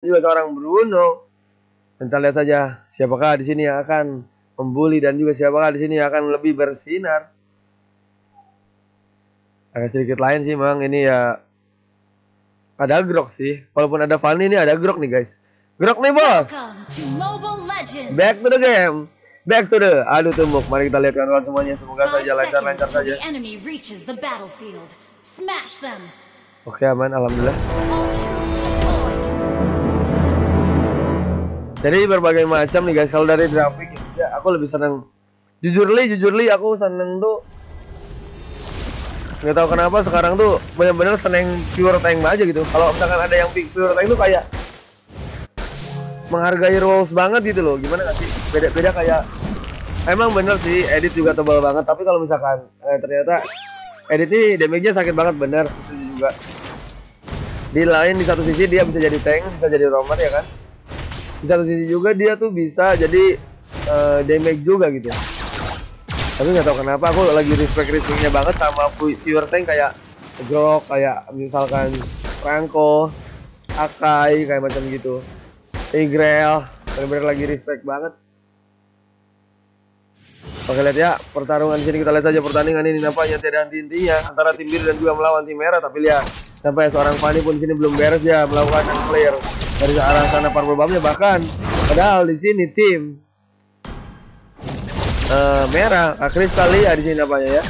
juga seorang Bruno. Kita lihat saja siapakah di sini yang akan membuli dan juga siapakah di sini yang akan lebih bersinar. Agak sedikit lain sih memang ini ya ada grok sih. Walaupun ada Fanny ini ada grok nih guys. Grok nih bos. Back to the game. Back to the aduh tumbuk. Mari kita lihat kawan-kawan semuanya. Semoga saja lancar-lancar saja. Oke aman alhamdulillah. Jadi berbagai macam nih guys kalau dari grafik ya aku lebih seneng. Jujur li jujur li aku seneng tuh. Nggak tahu kenapa sekarang tuh benar-benar seneng pure tank aja gitu. Kalau misalkan ada yang pure tank tuh kayak menghargai rules banget gitu loh. Gimana gak sih? Beda-beda kayak emang bener sih edit juga tebal banget. Tapi kalau misalkan eh, ternyata edit ini damage-nya sakit banget bener. Juga. Di lain di satu sisi dia bisa jadi tank bisa jadi romer ya kan di satu sisi juga dia tuh bisa jadi eh, damage juga gitu. Tapi nggak tahu kenapa aku lagi respect respectnya banget sama pu- pure tank kayak Grok kayak misalkan Franco Akai kayak macam gitu. Tigrel bener-bener lagi respect banget. Oke lihat ya pertarungan sini. Kita lihat saja pertandingan ini. Nampaknya tidak henti-hentinya antara tim biru dan juga melawan tim merah. Tapi lihat sampai seorang Fanny pun sini belum beres ya melakukan clear dari arah sana purple bomb-nya bahkan. Padahal di sini tim eh, merah Akris kali ya di sini nampaknya ya.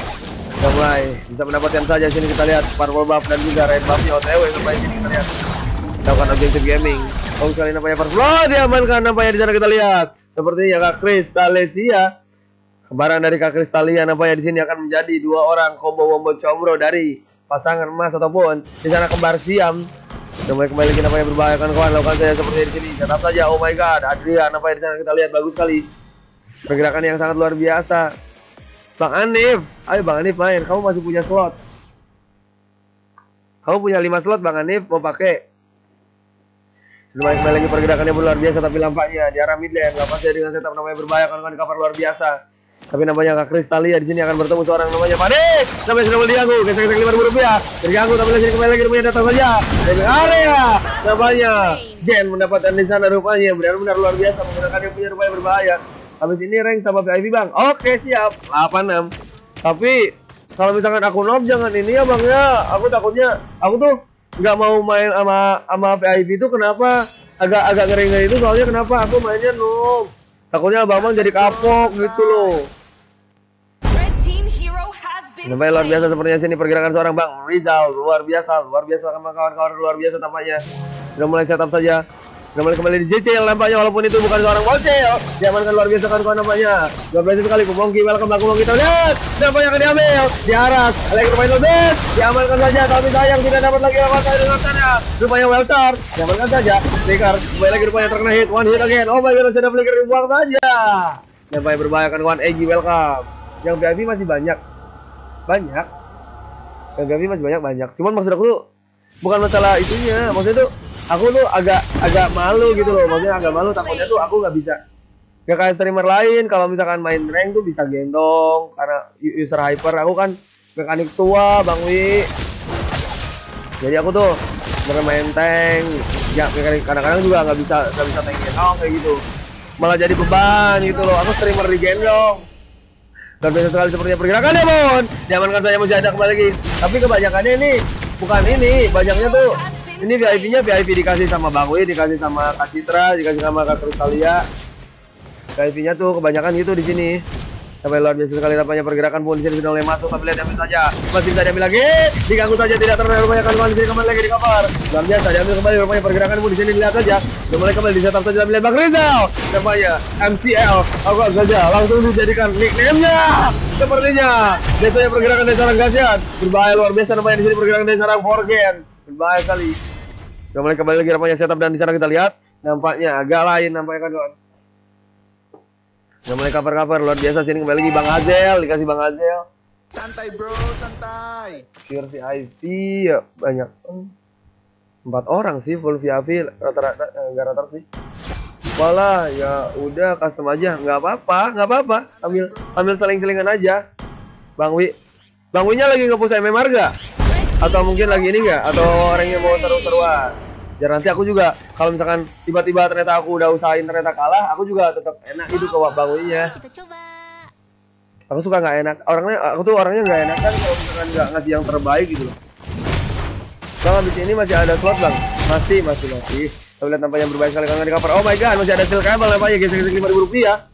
Sudah mulai bisa mendapatkan saja sini kita lihat purple buff dan juga red buff-nya. OTW sampai sini kita lihat. Melakukan objektif gaming. Oh sekali nampaknya purple oh diamankan nampaknya di sana kita lihat. Sepertinya Kak Kris Talesia Kembaran dari Kak Kristalia nampaknya di sini akan menjadi dua orang combo wombo combro dari pasangan emas ataupun di sana kembar siam. Mulai kembali lagi nampaknya berbahaya kan kawan lakukan saja seperti di sini. Tetap saja oh my god Adrian nampaknya di sana kita lihat bagus sekali. Pergerakan yang sangat luar biasa. Bang Anif, ayo Bang Anif main. Kamu masih punya slot. Kamu punya 5 slot Bang Anif mau pakai. Mulai kembali lagi pergerakannya luar biasa tapi lampaknya di arah mid lane. Lapas dia dengan setup namanya berbahaya kawan-kawan cover luar biasa. Tapi namanya Kak Kristalia di sini akan bertemu seorang namanya Panik. Sampai sudah mulai diganggu, gesek-gesek lima ribu rupiah. Terganggu tapi lagi kembali lagi namanya datang saja. Dari area namanya Gen mendapatkan di sana rupanya benar-benar luar biasa menggunakan yang punya rupanya berbahaya. Habis ini rank sama VIP bang. Oke siap 86. Tapi kalau misalkan aku noob jangan ini ya bang ya. Aku takutnya aku tuh nggak mau main sama sama VIP itu kenapa agak agak ngeri ngeri itu soalnya kenapa aku mainnya noob. Takutnya abang-abang jadi kapok gitu loh. Namanya luar biasa sepertinya sini pergerakan seorang Bang Rizal luar biasa, luar biasa kawan-kawan luar biasa tampaknya. Sudah mulai setup saja. Sudah mulai kembali di JCL nampaknya walaupun itu bukan seorang bocil. Diamankan luar biasa kawan-kawan nampaknya. 12 sekali Kumongki welcome back Kumongki kita lihat. Nampaknya akan diambil di aras. Lagi bermain Lobet. Diamankan saja tapi sayang tidak dapat lagi lawan saya dengan sana. Rupanya Welter. Diamankan saja. Flicker kembali lagi rupanya terkena hit. One hit again. Oh my god sudah Flicker dibuang saja. Nampaknya berbahaya kan kawan Egi welcome. Yang VIP masih banyak banyak. VIP masih banyak banyak. Cuman maksud aku tuh bukan masalah itunya. Maksudnya tuh aku tuh agak agak malu gitu loh. Maksudnya agak malu takutnya tuh aku nggak bisa Gak kayak streamer lain. Kalau misalkan main rank tuh bisa gendong karena user hyper. Aku kan mekanik tua bang Wi. Jadi aku tuh bermain tank. Ya mekanik kadang-kadang juga nggak bisa nggak bisa tank gendong kayak gitu. Malah jadi beban gitu loh. Aku streamer di dan biasa sekali sepertinya pergerakannya Bon. Diamankan masih ada kembali lagi. Tapi kebanyakannya ini Bukan ini. Banyaknya tuh Ini VIP nya VIP dikasih sama Bang Wi Dikasih sama Kak Citra Dikasih sama Kak Kristalia VIP nya tuh kebanyakan gitu di sini Sampai luar biasa sekali tampaknya pergerakan pun di sini sudah mulai masuk. Tapi lihat diambil saja. Masih bisa diambil lagi. Diganggu saja tidak terlalu banyak kali di sini kembali lagi di cover. Luar biasa diambil kembali rupanya pergerakan pun di sini. Lihat saja. Sudah mulai kembali di setup saja. Lihat Bang Rizal. Nampaknya MCL aku saja. Langsung dijadikan nickname-nya. Sepertinya. Desanya pergerakan dari seorang Gasian berbahaya luar biasa. Nampaknya di sini pergerakan dari seorang Forgen. Berbahaya sekali. Sudah mulai kembali lagi rupanya setup dan di sana kita lihat. Nampaknya agak lain nampaknya kan kawan Udah mulai cover-cover luar biasa sini kembali lagi Bang Azel dikasih Bang Azel Santai bro, santai. pure VIP ya banyak. Empat orang sih full VIP rata-rata eh, enggak rata sih. Malah ya udah custom aja. Nggak apa-apa nggak apa-apa. Ambil ambil seling-selingan aja. Bang Wi Bang Wi nya lagi ngepush MM harga atau mungkin lagi ini nggak? Atau orangnya mau seru-seruan Biar nanti aku juga kalau misalkan tiba-tiba ternyata aku udah usahain ternyata kalah, aku juga tetap enak hidup ke bangunnya. Kita coba. Aku suka nggak enak. Orangnya aku tuh orangnya nggak enak kan kalau misalkan nggak ngasih yang terbaik gitu loh. Bang habis ini masih ada slot bang? Masih masih masih. Kita lihat nampaknya berbaik sekali kalau di cover. Oh my god masih ada steel cable nampaknya gesek-gesek lima ribu rupiah.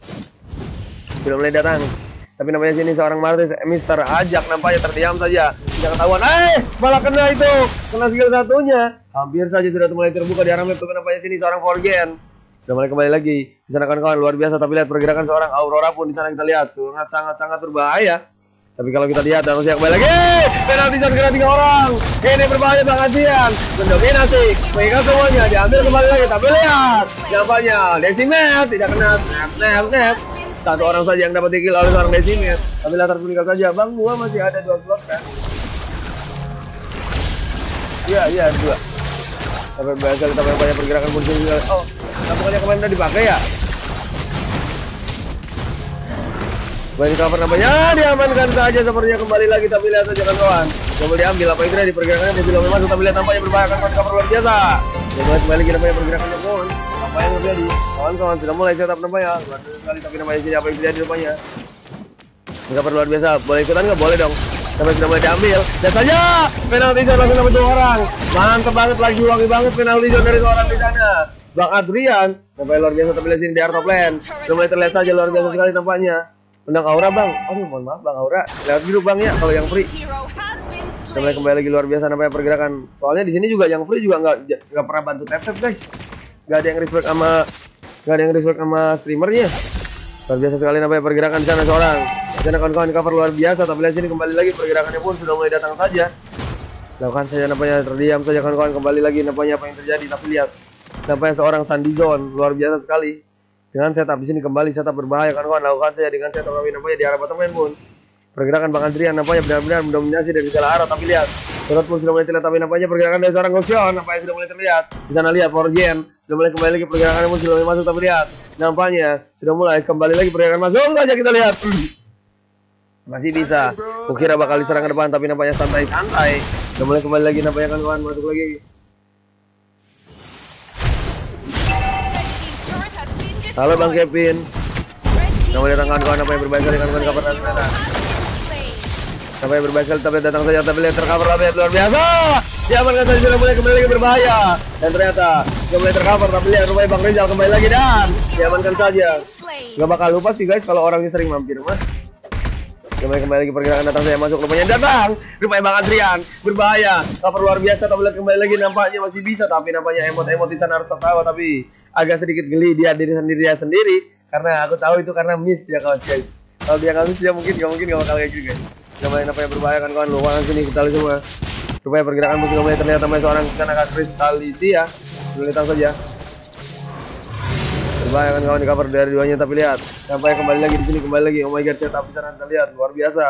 Sudah mulai datang. Tapi namanya sini seorang Martis, eh, Mister Ajak nampaknya terdiam saja. Tidak ketahuan. Eh, malah kena itu. Kena skill satunya. Hampir saja sudah mulai terbuka di arah map. Tapi nampaknya sini seorang Forgen. Sudah mulai kembali lagi. Di sana kawan-kawan luar biasa. Tapi lihat pergerakan seorang Aurora pun di sana kita lihat sangat sangat sangat berbahaya. Tapi kalau kita lihat dan kembali lagi penalti dan kena tiga orang. Ini berbahaya Bang Adian. Mendominasi. Mengikat semuanya diambil kembali lagi. Tapi lihat nampaknya Decimet tidak kena snap snap snap. Satu orang saja yang dapat kill oleh seorang Decimet. Tapi lihat terpilih saja. Bang gua masih ada dua slot kan? Iya iya dua. Tapi biasa kita banyak pergerakan muncul juga. Oh, nampaknya kemarin udah dipakai ya? Kembali cover nampaknya diamankan saja sepertinya kembali lagi tapi lihat saja kawan Coba diambil apa itu di pergerakannya masih belum masuk tapi lihat nampaknya berbahaya kan cover luar biasa Coba kembali lagi nampaknya pergerakannya apa yang terjadi kawan-kawan sudah mulai setup nampaknya luar biasa sekali tapi nampaknya sini apa yang terjadi nampaknya cover luar biasa. Boleh ikutan nggak? Boleh dong. Sampai sudah mulai diambil. Lihat saja! Penalti zone langsung dapat dua orang. Mantap banget lagi wangi banget penalti zone dari seorang di sana. Bang Adrian nampaknya luar biasa tapi sini di art top lane. Sudah mulai terlihat saja luar biasa sekali nampaknya. Undang Aura bang, aduh mohon maaf bang Aura, lihat dulu bang ya kalau yang free. Mulai kembali lagi luar biasa namanya pergerakan. Soalnya di sini juga yang free juga nggak nggak pernah bantu tap tap guys. Gak ada yang respect sama gak ada yang respect sama streamernya. Luar biasa sekali namanya pergerakan di sana seorang. Di sana kawan-kawan cover luar biasa. Tapi lihat sini kembali lagi pergerakannya pun sudah mulai datang saja. Lakukan saja namanya terdiam saja kawan-kawan kembali lagi namanya apa yang terjadi. Tapi lihat namanya seorang Sandy Zone luar biasa sekali. Dengan setup di sini kembali setup berbahaya kawan-kawan lakukan saja dengan setup kami namanya di arah bottom pun. Pergerakan Bang Adrian nampaknya benar-benar mendominasi dari segala arah tapi lihat Turut pun sudah mulai terlihat tapi nampaknya pergerakan dari seorang Gosion nampaknya sudah mulai terlihat. Di sana lihat Forgen sudah mulai kembali lagi pergerakan pun sudah mulai masuk tapi lihat. Nampaknya sudah mulai kembali lagi pergerakan masuk saja kita lihat. Masih bisa. Kukira bakal diserang ke depan tapi nampaknya santai-santai. Sudah mulai kembali lagi nampaknya kan kawan masuk lagi. Halo Bang Kevin. Nama datang kawan-kawan apa yang berbaik sekali kawan-kawan. kabar Sampai sekali tapi datang saja lihat tercover lah luar biasa. Diamankan saja sudah mulai kembali lagi berbahaya. Dan ternyata sudah mulai tercover lihat rupanya Bang Rizal kembali lagi dan diamankan saja. Gak bakal lupa sih guys kalau orangnya sering mampir mah. Kembali kembali lagi pergerakan datang saya masuk rupanya datang! Rupanya Bang Adrian berbahaya. Cover luar biasa lihat kembali lagi nampaknya masih bisa tapi nampaknya emot-emot di sana harus tertawa tapi agak sedikit geli dia diri sendiri dia sendiri. Karena aku tahu itu karena miss dia kawan guys. Kalau dia nggak miss dia mungkin nggak mungkin nggak bakal kayak gitu guys namanya nampaknya berbahaya kan kawan. Lupakan sini kita lihat semua. Rupanya pergerakan musuh mulai terlihat namanya seorang sana kak Kristalisi ya. Datang saja. Berbahaya kan kawan di cover dari duanya tapi lihat. Sampai kembali lagi di sini kembali lagi. Oh my god setup di sana kita lihat. Luar biasa.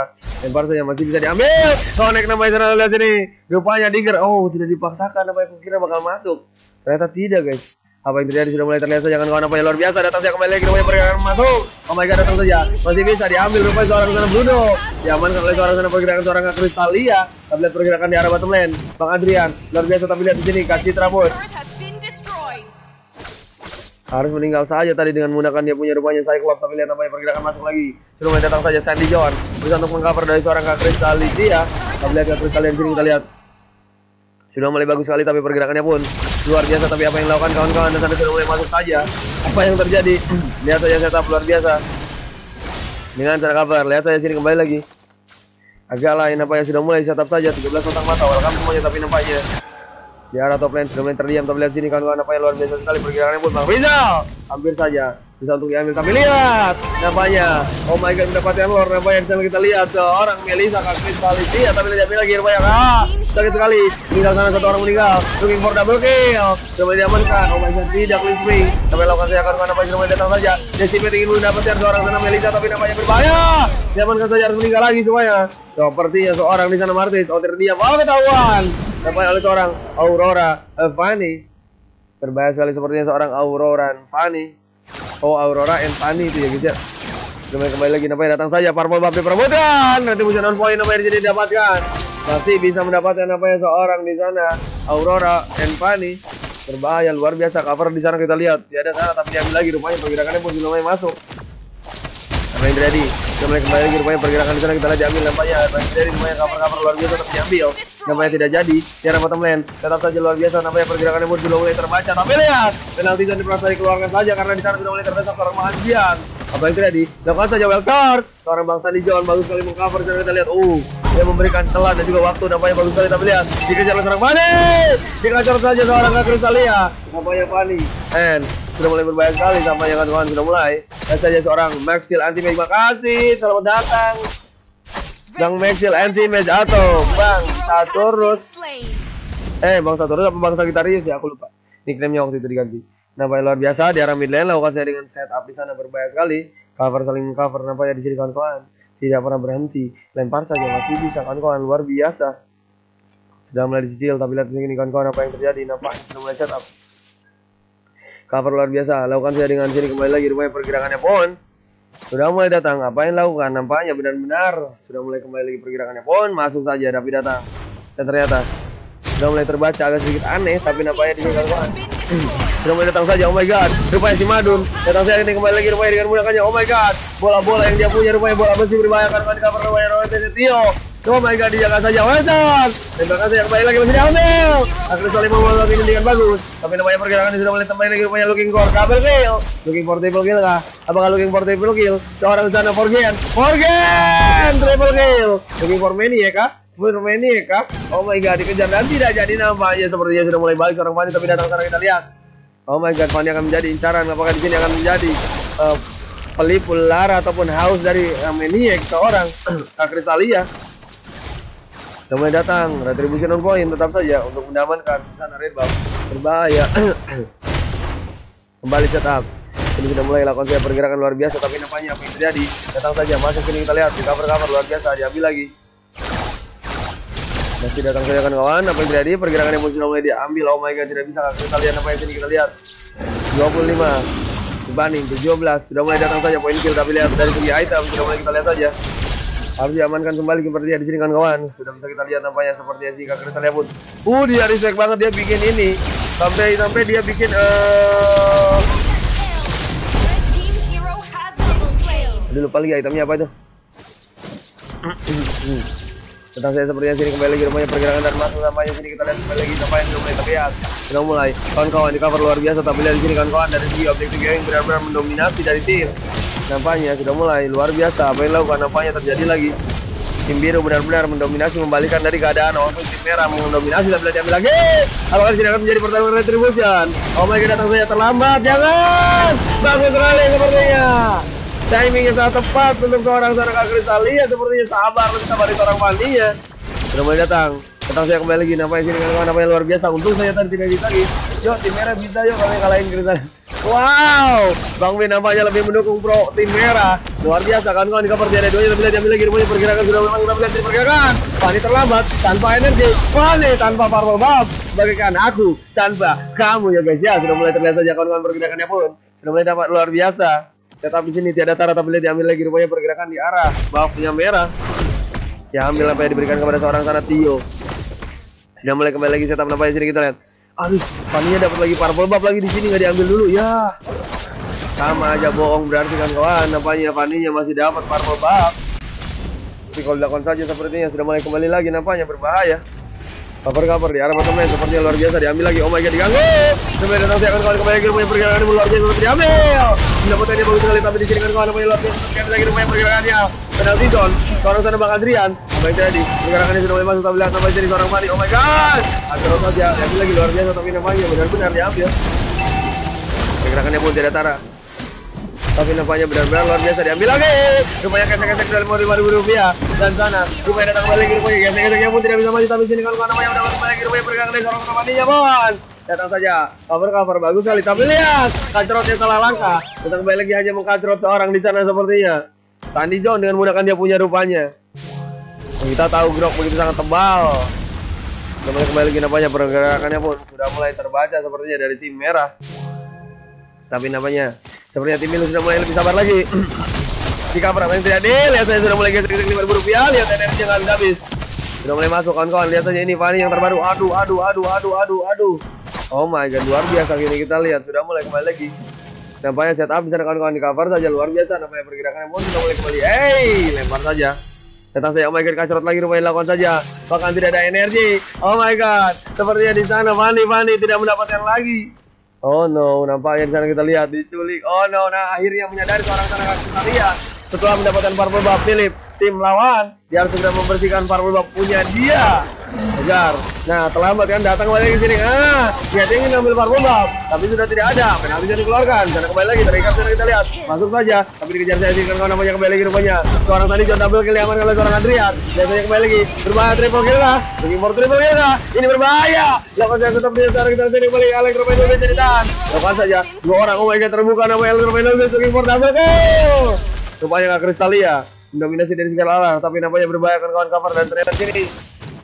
Lempar saja masih bisa diambil. Connect namanya sana lihat sini. Rupanya digger. Oh tidak dipaksakan. Namanya aku kira bakal masuk? Ternyata tidak guys apa yang terjadi sudah mulai terlihat saja kan kawan apa yang luar biasa datang saja kembali lagi namanya pergerakan masuk. Oh my god datang saja. Masih bisa diambil rupanya seorang sana Bruno diamankan oleh seorang sana pergerakan seorang Kristalia. Tapi lihat pergerakan di arah bottom lane. Bang Adrian luar biasa tapi lihat di sini kasih destroyed. harus meninggal saja tadi dengan menggunakan dia punya rupanya Cyclops tapi lihat namanya pergerakan masuk lagi. Sudah mulai datang saja Sandy John. Bisa untuk mengcover dari seorang Kak Kristal dia tapi lihat Kak Kristal di sini kita lihat. Sudah mulai bagus sekali tapi pergerakannya pun luar biasa tapi apa yang dilakukan kawan-kawan dan sudah mulai masuk saja. Apa yang terjadi? Lihat saja setup luar biasa. Dengan cara cover lihat saja sini kembali lagi. Agak lain apa yang sudah mulai setup saja 13 kotak mata welcome semuanya tapi nampaknya di arah top lane sudah mulai terdiam tapi lihat sini kawan-kawan apa yang luar biasa sekali pergerakannya pun Bang Rizal. Hampir saja bisa untuk diambil tapi lihat nampaknya oh my god mendapatkan nampaknya di sana kita lihat. Seorang Melisa kak Kristalisia tapi lihat lagi nampaknya ah sakit sekali. Tinggal sana satu orang meninggal. Looking for double kill. Mulai diamankan. Oh my god tidak clean swing sampai lakukan saya kawan-kawan apa yang mulai datang saja. Decimate ingin mendapatkan seorang sana Melisa tapi nampaknya berbahaya. Diamankan saja harus meninggal lagi semuanya sepertinya seorang di sana Martis. Oh terdiam oh ketahuan. Nampaknya oleh seorang Aurora eh, Fanny. Berbahaya sekali sepertinya seorang Aurora Fanny Oh Aurora and Fanny itu ya ya. Kembali, kembali lagi namanya datang saja Purple Buff diperebutkan Retribution on point namanya jadi didapatkan Masih bisa mendapatkan namanya seorang di sana Aurora and Fanny Berbahaya luar biasa cover di sana kita lihat. Tiada cara tapi diambil lagi rupanya pergerakannya pun mulai masuk. Apa yang mulai kembali lagi rupanya pergerakan di sana kita lihat diambil nampaknya. Apa yang terjadi rupanya cover-cover luar biasa diambil. Nampaknya tidak jadi. Tiada bottom lane. Tetap saja luar biasa nampaknya pergerakannya pun sudah mulai terbaca. Tapi lihat penalti dan diperasa dikeluarkan saja karena di sana sudah mulai terdesak seorang Mahajian. Apa yang terjadi? Lakukan saja well shot. Seorang Bang Sandi John bagus sekali mengcover sana kita lihat. Uh, dia memberikan celah dan juga waktu nampaknya bagus sekali tapi lihat dikejar oleh seorang Fani. Dikejar saja seorang Kristalia. Nampaknya Fani. And sudah mulai berbahaya sekali sama yang kawan sudah mulai. Dan saja seorang Maxil anti terima kasih. Selamat datang. Bang Maxil anti match atau Bang Saturus. Eh, Bang Saturus apa Bang Sagitarius ya? Aku lupa. Nickname-nya waktu itu diganti. Nampaknya luar biasa di arah mid lane lakukan saya dengan setup di sana berbahaya sekali. Cover saling cover nampaknya di sini kawan-kawan. Tidak pernah berhenti. Lempar saja masih bisa kawan-kawan luar biasa. Sudah mulai dicicil tapi lihat di sini kawan-kawan apa yang terjadi nampaknya sudah mulai setup. Cover luar biasa. Lakukan saya dengan sini kembali lagi rupanya pergerakannya pun sudah mulai datang. Apa yang lakukan? Nampaknya benar-benar sudah mulai kembali lagi pergerakannya pun masuk saja tapi datang. Dan ternyata sudah mulai terbaca agak sedikit aneh tapi nampaknya di. Sudah mulai datang saja, oh my god Rupanya si Madun Datang saja kembali lagi rupanya dengan mudahnya Oh my god Bola-bola yang dia punya rupanya bola besi berbahaya Karena cover rupanya Rowan Tio Oh my god dijaga saja Weson Dan bahkan saya kembali lagi masih diambil Akhirnya saling membawa ini dengan bagus Tapi namanya pergerakan sudah mulai kembali lagi rupanya looking for double kill Looking for triple kill kah? Apakah looking for triple kill? Seorang sana Forgen Forgen Triple kill Looking for Maniac kah? For Maniac kah? Oh my god dikejar dan tidak jadi nampaknya Sepertinya sudah mulai balik seorang Fanny Tapi datang sekarang kita lihat Oh my god, Fanny akan menjadi incaran. Apakah di sini akan menjadi uh, pelipul lara ataupun haus dari uh, maniac seorang Akrisalia? Sudah mulai datang, retribution on point tetap saja untuk mendamankan sana red buff. Berbahaya. Kembali setup. Ini sudah mulai lakukan saya pergerakan luar biasa tapi nampaknya apa yang terjadi? Datang saja, masuk sini kita lihat di cover-cover luar biasa diambil lagi. Masih datang saja kan kawan, apa yang terjadi? Pergerakan yang sudah mulai diambil. Oh my god, tidak bisa kita lihat apa yang sini kita lihat. 25 dibanding 17 sudah mulai datang saja poin kill tapi lihat dari segi item sudah mulai kita lihat saja harus diamankan kembali seperti di sini kan kawan sudah bisa kita lihat nampaknya seperti si kakak lihat pun uh dia respect banget dia bikin ini. Sampai sampai dia bikin kill. Aduh, lupa lagi itemnya apa itu? Tentang saya sepertinya sini kembali lagi rumahnya pergerakan dan masuk nampaknya sini kita lihat kembali lagi nampaknya sudah mulai terlihat sudah mulai. Kawan-kawan di cover luar biasa tapi lihat di sini kawan-kawan dari segi objektif yang benar-benar mendominasi dari tim nampaknya sudah mulai luar biasa. Apa yang dilakukan? Nampaknya terjadi lagi. Tim biru benar-benar mendominasi membalikan dari keadaan. Walaupun tim merah mendominasi tapi diambil lagi. Apakah sini akan menjadi pertarungan retribution? Oh my god datang saja terlambat. Jangan! Bagus sekali sepertinya. Timingnya sangat tepat untuk seorang seorang Kristalia sepertinya sabar lebih sabar seorang Fanny-nya sudah mulai datang. Datang saya kembali lagi. Nampaknya sini kawan nampaknya luar biasa. Untung saya tadi tidak bisa lagi. Yuk tim merah bisa. Yuk kami kalahin Kristalia wow. Bang Win nampaknya lebih mendukung pro tim merah. Luar biasa kan kawan di cover tiada dua lebih diambil lagi. Rumahnya pergerakan sudah memang sudah melihat pergerakan Fanny terlambat tanpa energi. Fanny tanpa purple buff bagaikan aku tanpa kamu ya guys. Ya sudah mulai terlihat saja kawan-kawan pergerakannya pun. Sudah mulai dapat luar biasa. Tetap di sini tiada tara tapi lihat diambil lagi. Rupanya pergerakan di arah buffnya merah. Ya ambil apa yang diberikan kepada seorang sana Tio. Sudah mulai kembali lagi setup nampaknya sini kita lihat. Aduh, Paninya dapat lagi purple buff lagi di sini nggak diambil dulu ya. Sama aja bohong berarti kan kawan. Nampaknya Paninya masih dapat purple buff. Tapi kalau dilakukan saja sepertinya sudah mulai kembali lagi nampaknya berbahaya. Cover-cover di arah lane sepertinya luar biasa diambil lagi. Oh my god diganggu. Sampai datang saya akan kembali kembali lagi punya pergerakan luar biasa seperti diambil. Pendapatnya bagus sekali tapi di sini kan kawan luar biasa sekali lagi punya pergerakannya. Penalti zone. Seorang sana Bang Adrian. Apa yang terjadi? Pergerakannya sudah mulai masuk tapi lihat namanya jadi seorang Fani. Oh my god. Terus saja diambil lagi luar biasa tapi namanya benar-benar diambil. Pergerakannya pun tidak tara. Tapi nampaknya benar-benar luar biasa diambil lagi. Rupanya kesek-kesek dalam lima ribu rupiah dan sana. Rupanya datang kembali lagi rupanya gesek-geseknya pun tidak bisa maju tapi sini kalau namanya udah kembali lagi rupanya pergerakan dari seorang temannya bon. Datang saja cover cover bagus sekali tapi lihat kacrotnya salah langkah. Datang kembali lagi hanya mengkacrot seorang di sana sepertinya. Sandy John dengan mudah kan dia punya rupanya. Kita tahu Grok begitu sangat tebal. Mulai kembali lagi nampaknya pergerakannya pun sudah mulai terbaca sepertinya dari tim merah. Tapi namanya Sepertinya tim Milu sudah mulai lebih sabar lagi. Cover apa yang terjadi? Lihat saya sudah mulai gesek lima ribu rupiah. Lihat energi yang habis habis. Sudah mulai masuk kawan-kawan. Lihat saja ini Fanny yang terbaru. Aduh, aduh, aduh, aduh, aduh, aduh. Oh my god, luar biasa gini kita lihat sudah mulai kembali lagi. Nampaknya setup bisa kawan-kawan di cover saja luar biasa nampaknya pergerakan pun sudah mulai kembali. Hey, lempar saja. Datang saja, oh my god, kacrot lagi rumahnya dilakukan saja. Bahkan tidak ada energi. Oh my god, sepertinya di sana Fani Fani tidak mendapatkan lagi. Oh no, nampaknya di sana kita lihat diculik. Oh no, nah akhirnya menyadari seorang tenaga kita. Lihat setelah mendapatkan purple buff Philip tim lawan dia harus segera membersihkan buff punya dia Ajar. Nah, terlambat kan datang kembali ke sini. Ah, dia ingin ambil buff, tapi sudah tidak ada. Penalti bisa dikeluarkan. Sana kembali lagi terikat sana kita lihat. Masuk saja, tapi dikejar saya sih kan namanya kembali lagi rupanya. Seorang tadi John double kill oleh seorang Adrian. Biasanya kembali lagi. Berbahaya triple kill lah. Looking for triple kill lah. Ini berbahaya. Lakukan saya tetap di sana kita sini kembali. Alex Romero sudah jadi tahan. Lakukan saja. Dua orang. Oh my god terbuka nama Alex Romero looking for double kill. Rupanya nggak Kristalia. Mendominasi dari segala arah, tapi nampaknya berbahaya kan kawan cover dan ternyata sini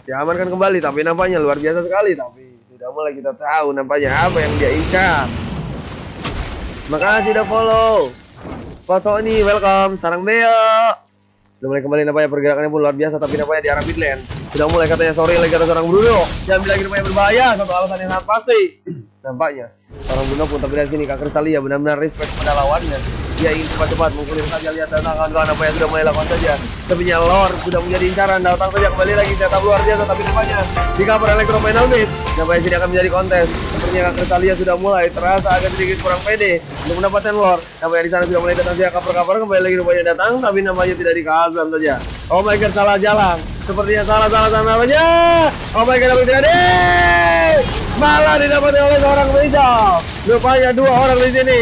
diamankan kembali tapi nampaknya luar biasa sekali tapi sudah mulai kita tahu nampaknya apa yang dia incar makasih udah follow. Foto ini welcome. Sarang beo. Sudah mulai kembali nampaknya pergerakannya pun luar biasa tapi nampaknya di arah mid sudah mulai katanya sorry lagi ada seorang Bruno. Yang lagi nampaknya berbahaya satu alasan yang sangat pasti. Nampaknya seorang Bruno pun tapi dari sini Kak Kristalia benar-benar respect pada lawannya dia ingin cepat-cepat mengkulir saja lihat dan kawan-kawan apa yang sudah mulai lakukan saja. Sebenarnya Lord sudah menjadi incaran datang saja kembali lagi tetap luar biasa tapi nampaknya di cover Electro Penalty nampaknya sini akan menjadi kontes sepertinya Kristalia sudah mulai terasa agak sedikit kurang pede untuk mendapatkan Lord nampaknya di sana sudah mulai datang saja cover-cover kembali lagi rupanya datang tapi nampaknya tidak dikazam saja. Oh my god salah jalan. Sepertinya salah salah salah namanya oh my god tapi tidak deh malah didapati oleh seorang Rizal. Rupanya dua orang di sini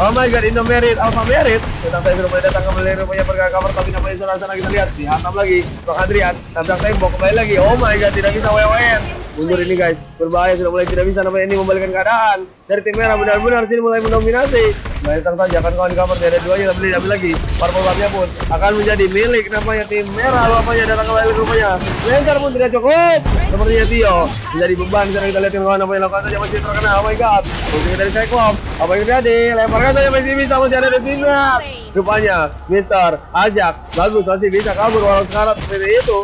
Oh my god, Indo Merit, Alpha Merit. Datang saya sudah mulai datang kembali rupanya pergerakan cover tapi namanya sana sana kita lihat dihantam lagi. Bang Adrian, tabrak tembok kembali lagi. Oh my god, tidak bisa WWN. Mundur ini guys, berbahaya sudah mulai tidak bisa namanya ini membalikan keadaan. Dari tim merah benar-benar sini mulai mendominasi. Datang saja kan kawan cover ada duanya tapi diambil lagi. Purple buff pun akan menjadi milik namanya tim merah rupanya datang kembali rupanya. Lancar pun tidak cukup. Sepertinya Tio menjadi beban sekarang kita lihat kawan apa yang lakukan saja masih terkena. Oh my god. Mungkin dari Cyclops. Apa yang terjadi? Lemparkan saja masih bisa masih ada di sini. Rupanya Mister Ajak bagus masih bisa kabur walau sekarang seperti itu.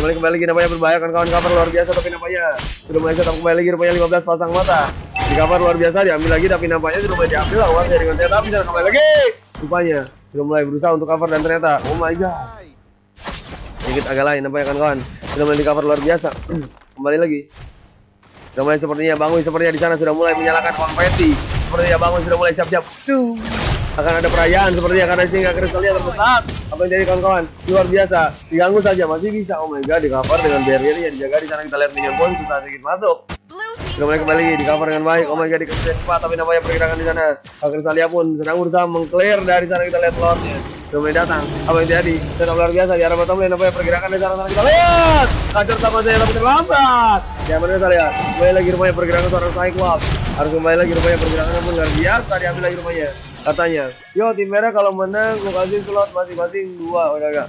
Kembali kembali lagi namanya berbahaya kan kawan cover luar biasa tapi nampaknya sudah mulai setup kembali lagi rupanya 15 pasang mata. Di cover luar biasa diambil lagi tapi nampaknya sudah mulai diambil awalnya dengan ternyata bisa kembali lagi. Rupanya sudah mulai berusaha untuk cover dan ternyata oh my god. Sedikit agak lain nampaknya kan kawan. Sudah mulai di cover luar biasa. kembali lagi. Sudah mulai sepertinya bangun sepertinya di sana sudah mulai menyalakan konfeti. Sepertinya bangun sudah mulai siap-siap. Tuh. Akan ada perayaan sepertinya karena sini nggak kristalnya terbesar. Apa yang jadi kawan-kawan? Luar biasa. Diganggu saja masih bisa. Oh my god, di cover dengan barriernya dijaga di sana kita lihat minion pun susah sedikit masuk. Sudah mulai kembali di cover dengan baik. Oh my god, dikasih cepat tapi namanya pergerakan di sana. Kristalia pun sedang berusaha mengclear dari sana kita lihat lordnya. Sudah mulai datang. Apa yang terjadi? Tetap luar biasa di arah bottom lane namanya pergerakan di sana sana kita lihat. Kacau sama saya tapi terlambat. Ya mana kita lihat. Kembali lagi rumahnya pergerakan seorang Cyclops. Harus kembali lagi rumahnya pergerakan pun luar biasa diambil lagi rumahnya. Katanya, yo tim merah kalau menang gue kasih slot masing-masing dua udah gak?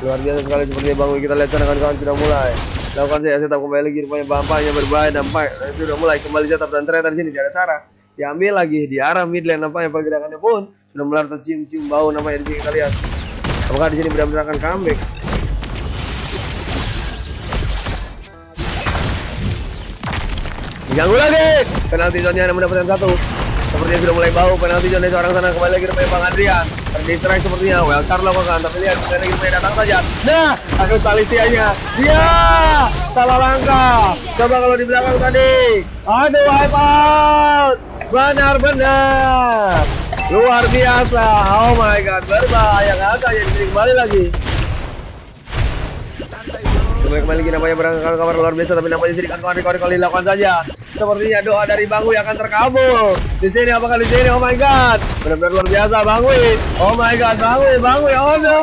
luar biasa sekali seperti bangun kita lihat kawan-kawan sudah mulai. Lakukan saya setup kembali lagi rupanya bampaknya berbahaya dampak dan sudah mulai. Kembali setup dan ternyata di sini tidak ada cara diambil lagi di arah mid lane nampaknya pergerakannya pun sudah mulai tercium-cium bau nampaknya di sini kita lihat. Apakah di sini benar-benar akan comeback? Diganggu lagi penalti zone-nya yang mendapatkan satu sepertinya sudah mulai bau penalti zone dari seorang sana. Kembali lagi rupanya Bang Adrian terdistract sepertinya. Well Carlo lakukan tapi lihat kembali lagi datang saja. Nah akan Talisianya dia salah langkah. Coba kalau di belakang tadi. Aduh wipe out. Benar-benar. Luar biasa. Oh my god berbahaya. Kata ya di sini kembali lagi. Kembali lagi namanya berangkat kamar luar biasa tapi namanya sini kan kori kali dilakukan saja. Sepertinya doa dari Bangui akan terkabul. Di sini apakah di sini? Oh my god. Benar-benar luar biasa Bangui. Oh my god, Bangui, Bangui. Oh no.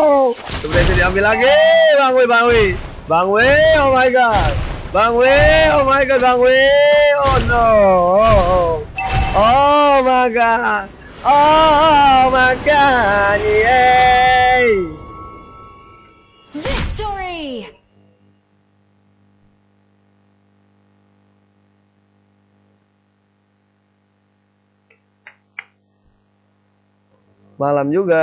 Kemudian ini diambil lagi. Bangui, Bangui. Bangui, oh my god. Bangui, oh my god, Bangui. Oh no. Oh, oh my god. Oh my god. Yay. Malam juga.